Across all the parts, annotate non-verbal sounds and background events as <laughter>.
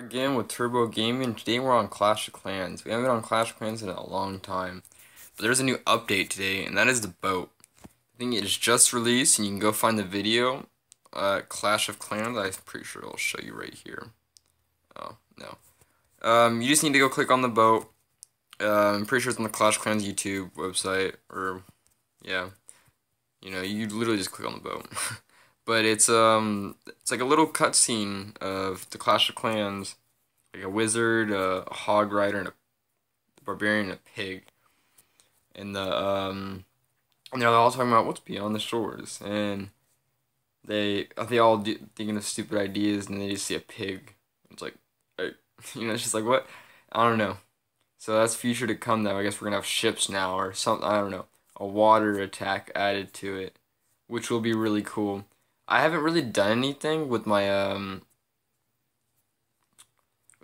Again with Turbo Gaming, today we're on Clash of Clans. We haven't been on Clash of Clans in a long time. But there's a new update today, and that is the boat. I think it is just released, and you can go find the video. Uh, Clash of Clans, I'm pretty sure I'll show you right here. Oh, no. Um, you just need to go click on the boat. Uh, I'm pretty sure it's on the Clash of Clans YouTube website, or, yeah. You know, you literally just click on the boat. <laughs> but it's um it's like a little cutscene of the Clash of Clans, like a wizard, a hog rider, and a barbarian, and a pig, and the um and they're all talking about what's beyond the shores, and they they all do, thinking of stupid ideas, and they just see a pig. It's like, <laughs> you know, it's just like what I don't know. So that's future to come. Though I guess we're gonna have ships now or something. I don't know. A water attack added to it, which will be really cool. I haven't really done anything with my um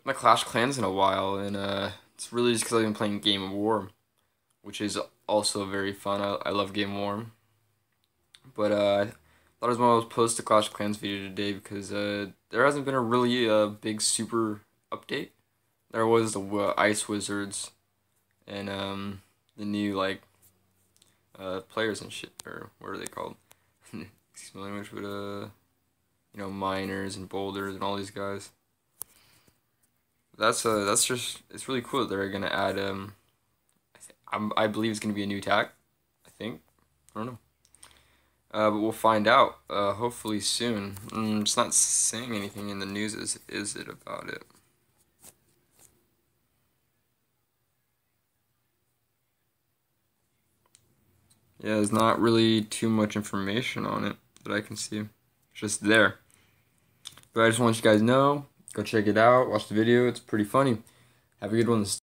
my Clash Clans in a while, and uh, it's really just because I've been playing Game of War, which is also very fun. I, I love Game of War, but uh, I thought it was of those post the Clash Clans video today because uh, there hasn't been a really uh, big super update. There was the uh, Ice Wizards, and um, the new like uh, players and shit, or what are they called? <laughs> my language, but uh, you know, miners and bowlers and all these guys. That's uh, that's just it's really cool that they're gonna add um, I, th- I believe it's gonna be a new attack. I think I don't know. Uh, but we'll find out uh, hopefully soon. Mm, it's not saying anything in the news, is, is it, about it? Yeah, there's not really too much information on it that I can see. It's just there. But I just want you guys to know, go check it out, watch the video, it's pretty funny. Have a good one.